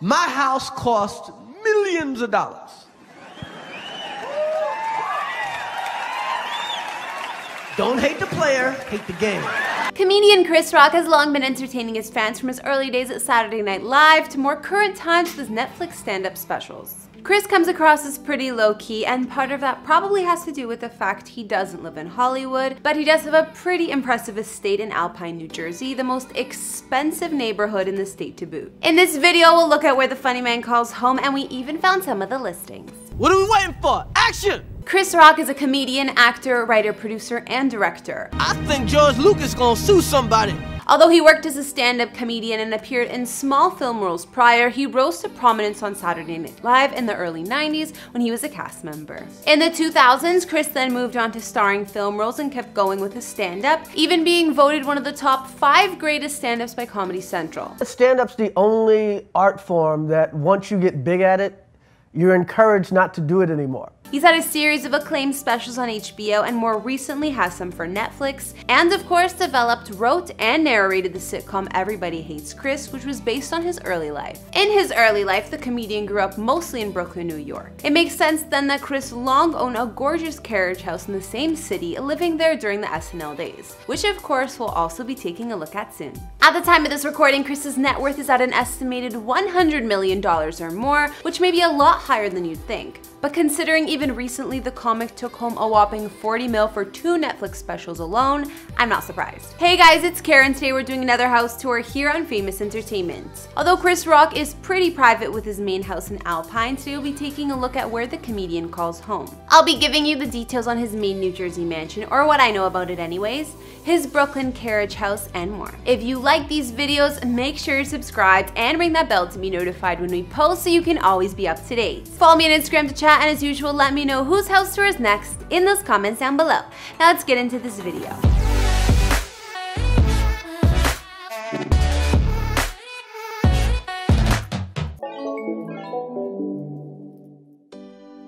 My house cost millions of dollars. Don't hate the player, hate the game. Comedian Chris Rock has long been entertaining his fans from his early days at Saturday Night Live to more current times with his Netflix stand-up specials. Chris comes across as pretty low-key, and part of that probably has to do with the fact he doesn't live in Hollywood, but he does have a pretty impressive estate in Alpine, New Jersey, the most expensive neighborhood in the state to boot. In this video, we'll look at where the funny man calls home, and we even found some of the listings. What are we waiting for? Action! Chris Rock is a comedian, actor, writer, producer, and director. I think George Lucas gonna sue somebody. Although he worked as a stand-up comedian and appeared in small film roles prior, he rose to prominence on Saturday Night Live in the early 90s when he was a cast member. In the 2000s, Chris then moved on to starring film roles and kept going with his stand-up, even being voted one of the top five greatest stand-ups by Comedy Central. Stand-up's the only art form that once you get big at it, you're encouraged not to do it anymore. He's had a series of acclaimed specials on HBO and more recently has some for Netflix, and of course developed, wrote, and narrated the sitcom Everybody Hates Chris, which was based on his early life. In his early life, the comedian grew up mostly in Brooklyn, New York. It makes sense then that Chris long owned a gorgeous carriage house in the same city, living there during the SNL days, which of course we'll also be taking a look at soon. At the time of this recording, Chris's net worth is at an estimated $100 million or more, which may be a lot higher than you'd think. But considering even recently the comic took home a whopping 40 mil for two Netflix specials alone, I'm not surprised. Hey guys, it's Kara. Today we're doing another house tour here on Famous Entertainment. Although Chris Rock is pretty private with his main house in Alpine, today we'll be taking a look at where the comedian calls home. I'll be giving you the details on his main New Jersey mansion, or what I know about it anyways, his Brooklyn carriage house, and more. If you like these videos, make sure you're subscribed and ring that bell to be notified when we post so you can always be up to date. Follow me on Instagram to chat and as usual, let me know whose house tour is next in those comments down below. Now let's get into this video.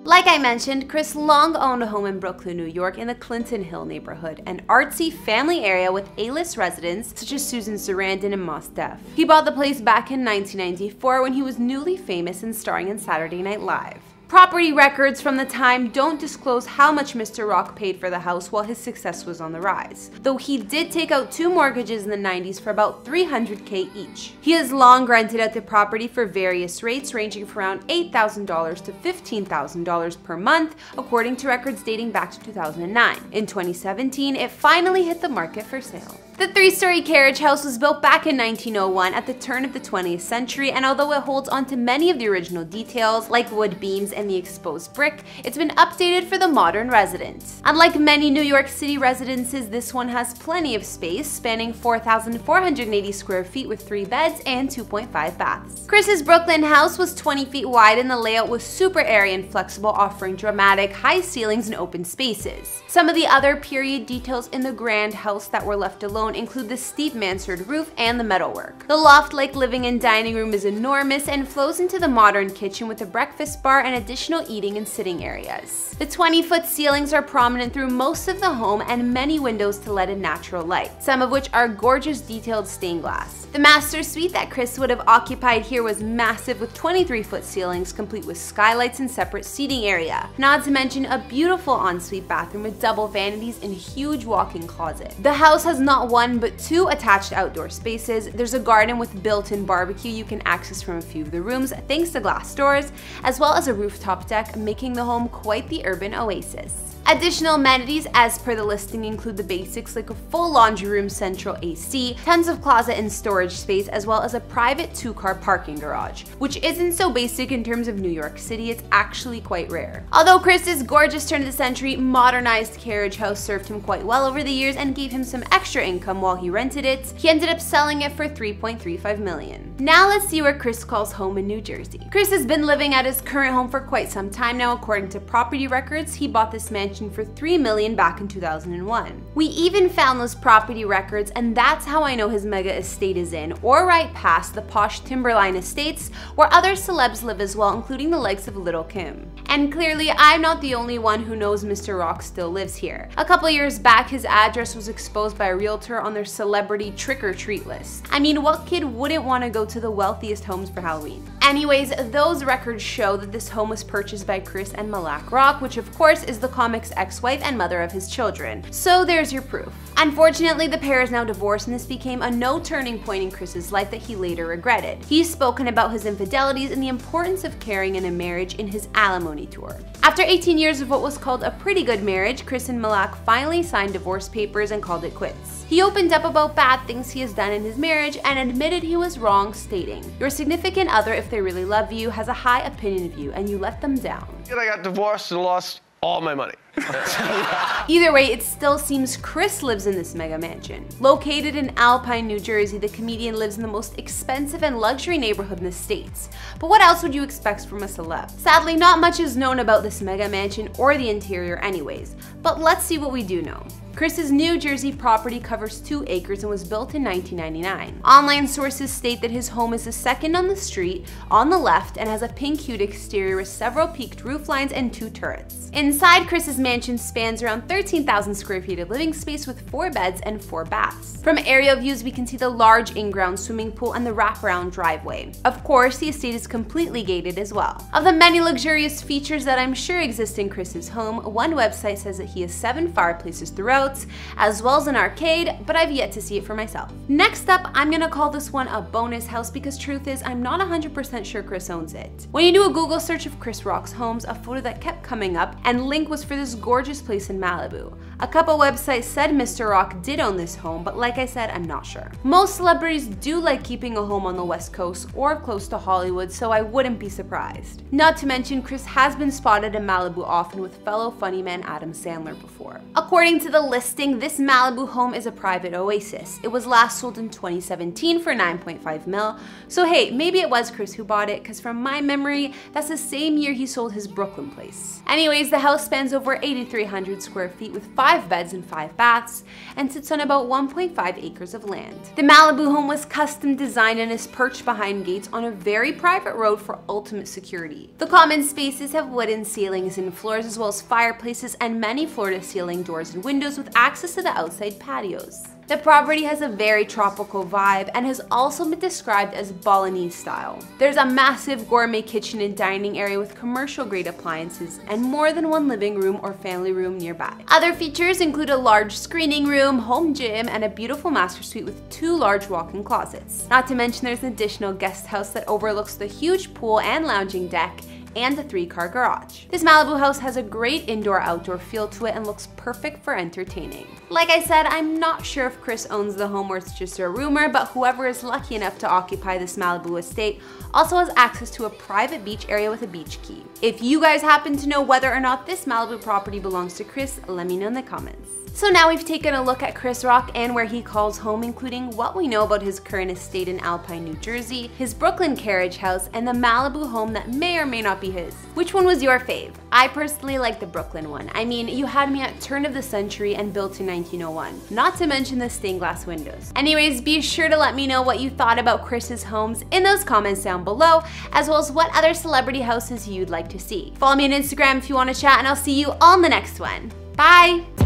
Like I mentioned, Chris long owned a home in Brooklyn, New York in the Clinton Hill neighborhood, an artsy family area with A-list residents such as Susan Sarandon and Mos Def. He bought the place back in 1994 when he was newly famous and starring in Saturday Night Live. Property records from the time don't disclose how much Mr. Rock paid for the house while his success was on the rise, though he did take out two mortgages in the 90s for about 300k each. He has long rented out the property for various rates ranging from around $8,000 to $15,000 per month, according to records dating back to 2009. In 2017, it finally hit the market for sale. The three-story carriage house was built back in 1901 at the turn of the 20th century, and although it holds onto many of the original details, like wood beams and the exposed brick, it's been updated for the modern resident. Unlike many New York City residences, this one has plenty of space, spanning 4,480 square feet with three beds and 2.5 baths. Chris's Brooklyn house was 20 feet wide and the layout was super airy and flexible, offering dramatic, high ceilings and open spaces. Some of the other period details in the grand house that were left alone include the steep mansard roof and the metalwork. The loft-like living and dining room is enormous and flows into the modern kitchen with a breakfast bar and additional eating and sitting areas. The 20-foot ceilings are prominent through most of the home and many windows to let in natural light, some of which are gorgeous detailed stained glass. The master suite that Chris would have occupied here was massive with 23-foot ceilings complete with skylights and separate seating area. Not to mention a beautiful ensuite bathroom with double vanities and huge walk-in closet. The house has not one one but two attached outdoor spaces. There's a garden with built-in barbecue you can access from a few of the rooms thanks to glass doors, as well as a rooftop deck, making the home quite the urban oasis. Additional amenities as per the listing include the basics like a full laundry room central AC, tons of closet and storage space, as well as a private two-car parking garage, which isn't so basic in terms of New York City, it's actually quite rare. Although Chris's gorgeous turn of the century modernized carriage house served him quite well over the years and gave him some extra income while he rented it, he ended up selling it for 3.35 million. Now let's see where Chris calls home in New Jersey. Chris has been living at his current home for quite some time now according to property records. He bought this mansion for 3 million back in 2001. We even found those property records and that's how I know his mega estate is in, or right past the posh Timberline Estates where other celebs live as well, including the likes of Lil' Kim. And clearly, I'm not the only one who knows Mr. Rock still lives here. A couple years back, his address was exposed by a realtor on their celebrity trick-or-treat list. I mean, what kid wouldn't want to go to the wealthiest homes for Halloween? Anyways, those records show that this home was purchased by Chris and Malaak Rock, which of course is the comic's ex-wife and mother of his children. So there's your proof. Unfortunately, the pair is now divorced and this became a no turning point in Chris's life that he later regretted. He's spoken about his infidelities and the importance of caring in a marriage in his alimony tour. After 18 years of what was called a pretty good marriage, Chris and Malaak finally signed divorce papers and called it quits. He opened up about bad things he has done in his marriage and admitted he was wrong, stating, Your significant other, if they really love you, has a high opinion of you and you let them down. I got divorced and lost all my money. Either way, it still seems Chris lives in this mega mansion. Located in Alpine, New Jersey, the comedian lives in the most expensive and luxury neighborhood in the States. But what else would you expect from a celeb? Sadly, not much is known about this mega mansion or the interior anyways, but let's see what we do know. Chris's New Jersey property covers 2 acres and was built in 1999. Online sources state that his home is the second on the street, on the left, and has a pink hued exterior with several peaked roof lines and two turrets. Inside, Chris's mansion spans around 13,000 square feet of living space with 4 beds and 4 baths. From aerial views, we can see the large in-ground swimming pool and the wraparound driveway. Of course, the estate is completely gated as well. Of the many luxurious features that I'm sure exist in Chris's home, one website says that he has 7 fireplaces throughout, as well as an arcade, but I've yet to see it for myself. Next up, I'm gonna call this one a bonus house because truth is, I'm not 100% sure Chris owns it. When you do a Google search of Chris Rock's homes, a photo that kept coming up and link was for this gorgeous place in Malibu. A couple websites said Mr. Rock did own this home, but like I said, I'm not sure. Most celebrities do like keeping a home on the west coast or close to Hollywood, so I wouldn't be surprised. Not to mention, Chris has been spotted in Malibu often with fellow funny man Adam Sandler before. According to the listing, this Malibu home is a private oasis. It was last sold in 2017 for 9.5 mil, so hey, maybe it was Chris who bought it, because from my memory, that's the same year he sold his Brooklyn place. Anyways, the house spans over 8,300 square feet with 5 beds and 5 baths, and sits on about 1.5 acres of land. The Malibu home was custom designed and is perched behind gates on a very private road for ultimate security. The common spaces have wooden ceilings and floors as well as fireplaces and many floor-to-ceiling doors and windows with access to the outside patios. The property has a very tropical vibe and has also been described as Balinese style. There's a massive gourmet kitchen and dining area with commercial grade appliances and more than one living room or family room nearby. Other features include a large screening room, home gym, and a beautiful master suite with two large walk-in closets. Not to mention there's an additional guest house that overlooks the huge pool and lounging deck and a three-car garage. This Malibu house has a great indoor-outdoor feel to it and looks perfect for entertaining. Like I said, I'm not sure if Chris owns the home or it's just a rumor, but whoever is lucky enough to occupy this Malibu estate also has access to a private beach area with a beach key. If you guys happen to know whether or not this Malibu property belongs to Chris, let me know in the comments. So now we've taken a look at Chris Rock and where he calls home, including what we know about his current estate in Alpine, New Jersey, his Brooklyn carriage house, and the Malibu home that may or may not be his. Which one was your fave? I personally like the Brooklyn one. I mean, you had me at turn of the century and built in 1901, not to mention the stained glass windows. Anyways, be sure to let me know what you thought about Chris's homes in those comments down below, as well as what other celebrity houses you'd like to see. Follow me on Instagram if you want to chat, and I'll see you on the next one. Bye!